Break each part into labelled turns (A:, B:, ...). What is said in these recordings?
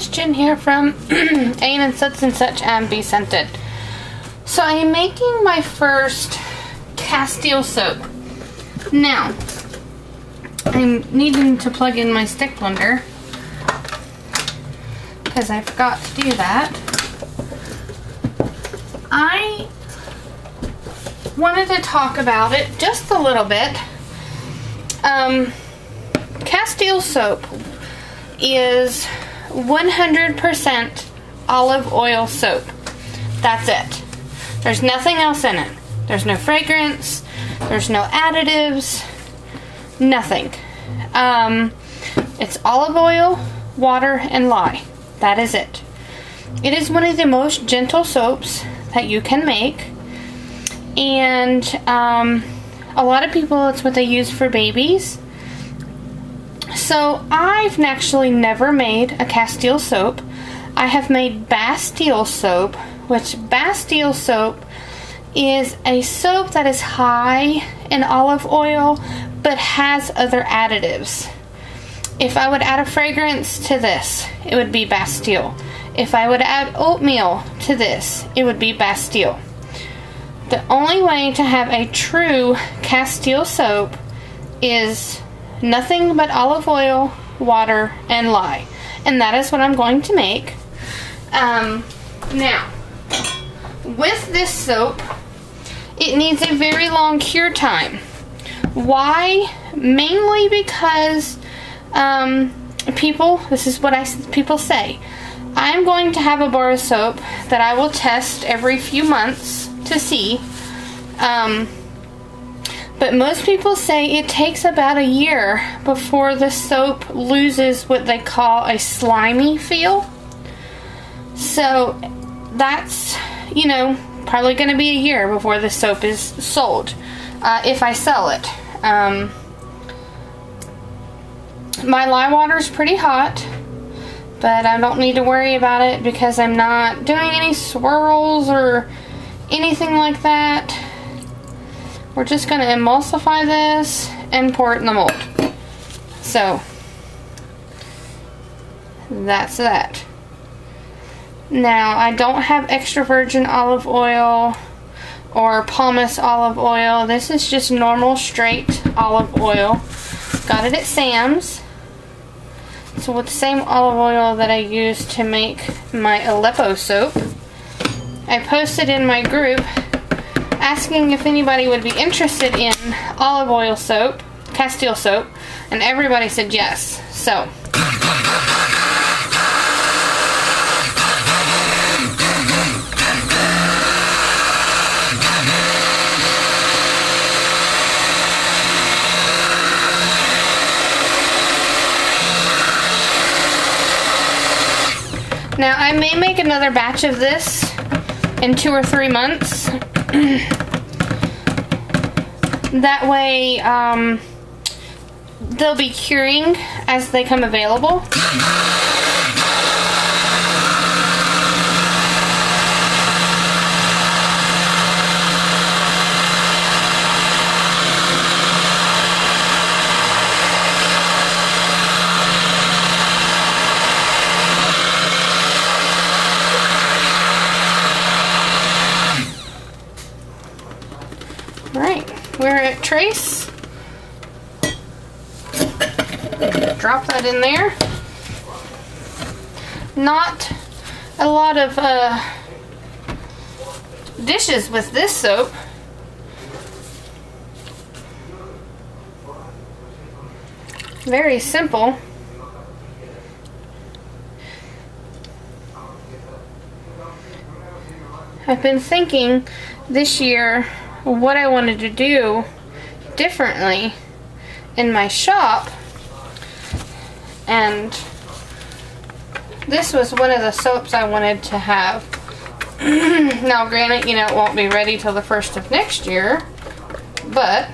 A: Jen here from Ain and Suds and Such and BeScented. So I am making my first Castile soap. Now, I'm needing to plug in my stick blender because I forgot to do that. I wanted to talk about it just a little bit. Um, Castile soap is 100% olive oil soap. That's it. There's nothing else in it. There's no fragrance. There's no additives. Nothing. Um, it's olive oil, water, and lye. That is it. It is one of the most gentle soaps that you can make. And um, a lot of people, it's what they use for babies. So I've actually never made a Castile soap. I have made Bastile soap, which Bastile soap is a soap that is high in olive oil but has other additives. If I would add a fragrance to this, it would be Bastile. If I would add oatmeal to this, it would be Bastile. The only way to have a true Castile soap is nothing but olive oil, water, and lye. And that is what I'm going to make. Um, now, with this soap, it needs a very long cure time. Why? Mainly because um, people, this is what I people say, I'm going to have a bar of soap that I will test every few months to see. Um, but most people say it takes about a year before the soap loses what they call a slimy feel. So that's, you know, probably going to be a year before the soap is sold uh, if I sell it. Um, my lye water is pretty hot, but I don't need to worry about it because I'm not doing any swirls or anything like that. We're just going to emulsify this and pour it in the mold. So, that's that. Now, I don't have extra virgin olive oil or pumice olive oil. This is just normal straight olive oil. Got it at Sam's. So with the same olive oil that I used to make my Aleppo soap. I posted in my group asking if anybody would be interested in olive oil soap, Castile soap, and everybody said yes. So. Now I may make another batch of this in two or three months that way um, they'll be curing as they come available. We're at Trace. Drop that in there. Not a lot of uh, dishes with this soap. Very simple. I've been thinking this year what I wanted to do differently in my shop and this was one of the soaps I wanted to have now granted you know it won't be ready till the first of next year but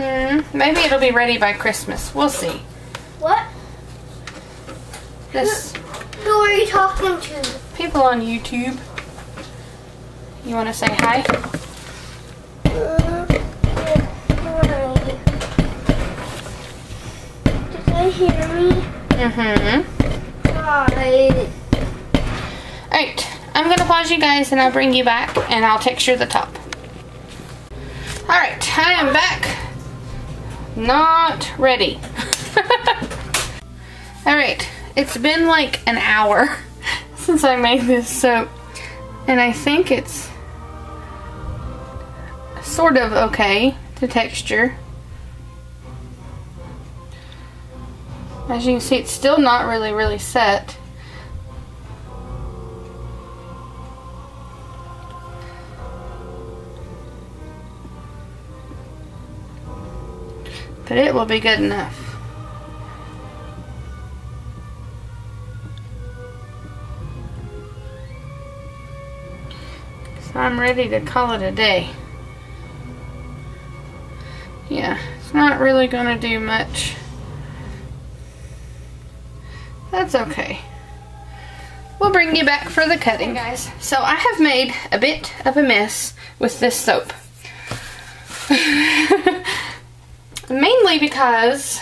A: Hmm, maybe it'll be ready by Christmas. We'll see.
B: What?
A: This.
B: Who are you talking to?
A: People on YouTube. You want to say hi?
B: Hi. Did they hear me?
A: Mm-hmm.
B: Hi.
A: Alright, I'm gonna pause you guys and I'll bring you back and I'll texture the top. Alright, I am back. Not ready. Alright, it's been like an hour since I made this soap. And I think it's sort of okay to texture. As you can see, it's still not really, really set. But it will be good enough. Ready to call it a day. Yeah, it's not really going to do much. That's okay. We'll bring you back for the cutting, guys. So I have made a bit of a mess with this soap. Mainly because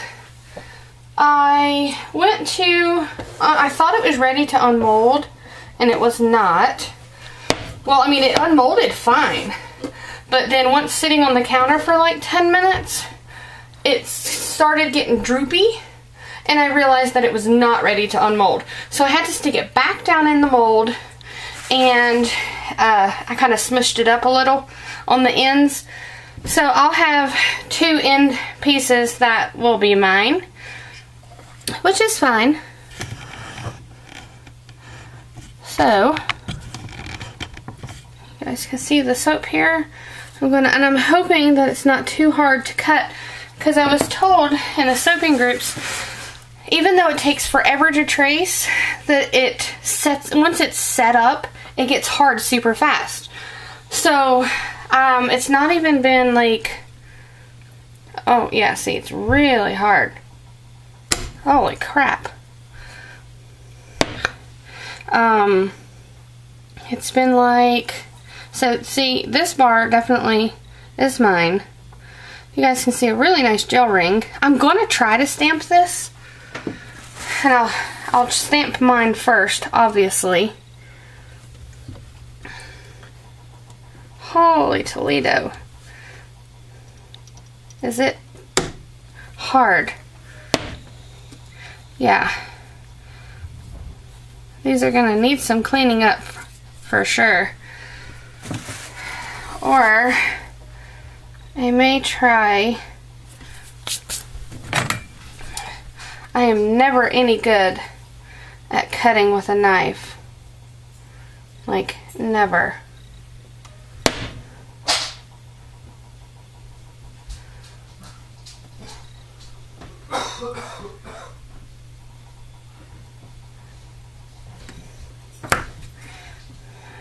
A: I went to, uh, I thought it was ready to unmold and it was not. Well, I mean, it unmolded fine. But then once sitting on the counter for like 10 minutes, it started getting droopy and I realized that it was not ready to unmold. So I had to stick it back down in the mold and uh, I kind of smushed it up a little on the ends. So I'll have two end pieces that will be mine, which is fine. So, guys can see the soap here. I'm gonna, and I'm hoping that it's not too hard to cut because I was told in the soaping groups, even though it takes forever to trace, that it sets, once it's set up, it gets hard super fast. So, um, it's not even been like, oh yeah, see, it's really hard. Holy crap. Um, it's been like, so see, this bar definitely is mine. You guys can see a really nice gel ring. I'm going to try to stamp this. And I'll, I'll stamp mine first, obviously. Holy Toledo. Is it hard? Yeah. These are going to need some cleaning up for sure. Or I may try. I am never any good at cutting with a knife. Like, never.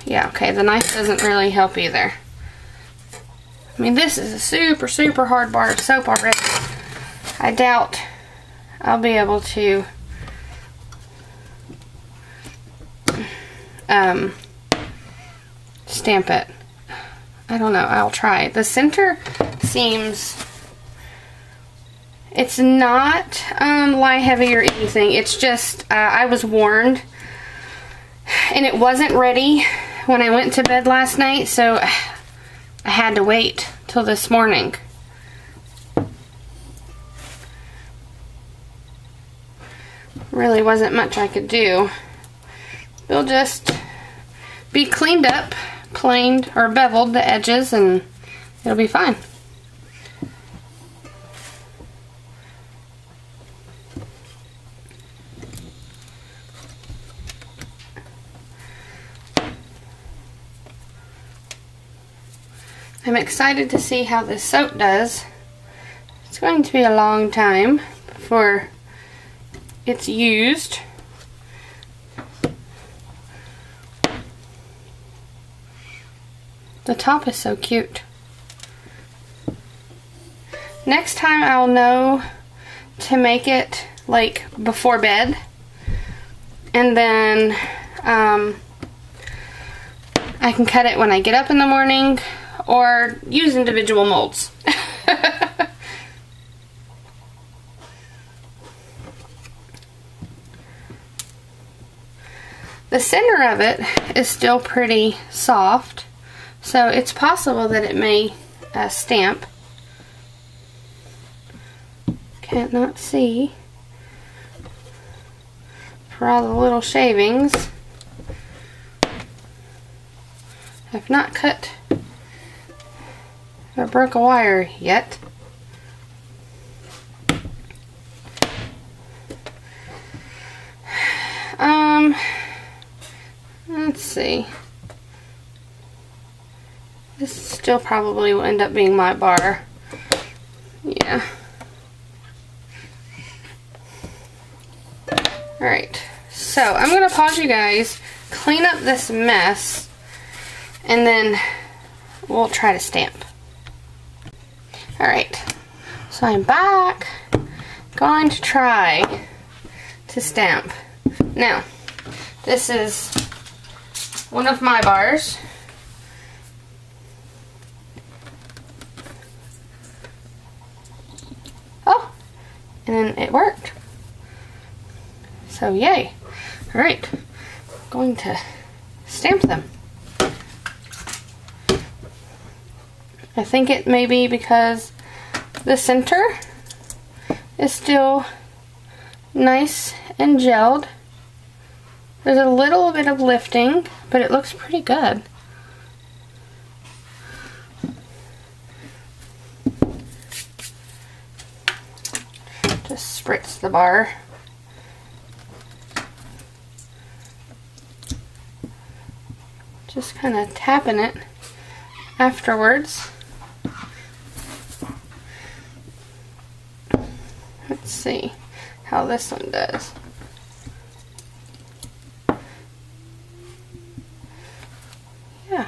A: Yeah, okay, the knife doesn't really help either. I mean, this is a super, super hard bar of soap already. I doubt I'll be able to um, stamp it. I don't know. I'll try. The center seems... It's not um, lye heavy or anything. It's just, uh, I was warned and it wasn't ready when I went to bed last night, so I had to wait till this morning. Really wasn't much I could do. They'll just be cleaned up, planed, or beveled the edges, and it'll be fine. I'm excited to see how this soap does. It's going to be a long time before it's used. The top is so cute. Next time I'll know to make it like before bed and then um, I can cut it when I get up in the morning or use individual molds. the center of it is still pretty soft, so it's possible that it may uh, stamp. Can't not see for all the little shavings. I've not cut or broke a wire yet. Um, let's see. This still probably will end up being my bar. Yeah. Alright, so I'm going to pause you guys, clean up this mess, and then we'll try to stamp. Alright, so I'm back, going to try to stamp. Now, this is one of my bars. Oh, and it worked. So yay. Alright, going to stamp them. I think it may be because the center is still nice and gelled. There's a little bit of lifting, but it looks pretty good. Just spritz the bar. just kind of tapping it afterwards. Let's see how this one does. Yeah.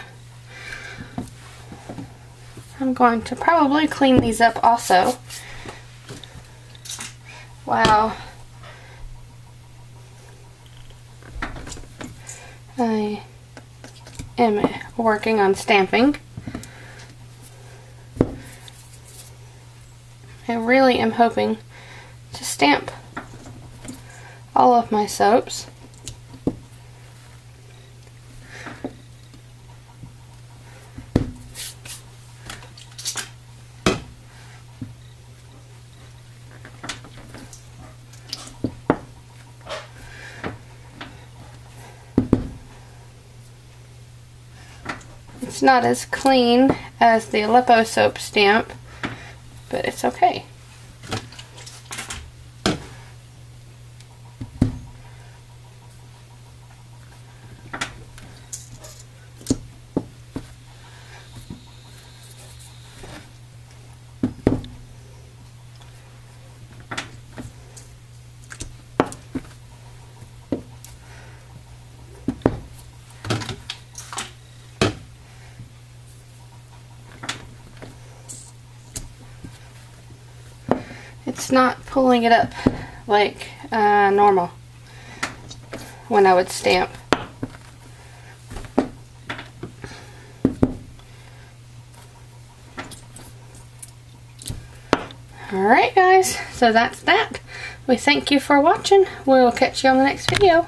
A: I'm going to probably clean these up also. Wow. I am working on stamping. I really am hoping stamp all of my soaps. It's not as clean as the Aleppo soap stamp, but it's okay. It's not pulling it up like uh, normal when I would stamp. Alright guys, so that's that. We thank you for watching. We'll catch you on the next video.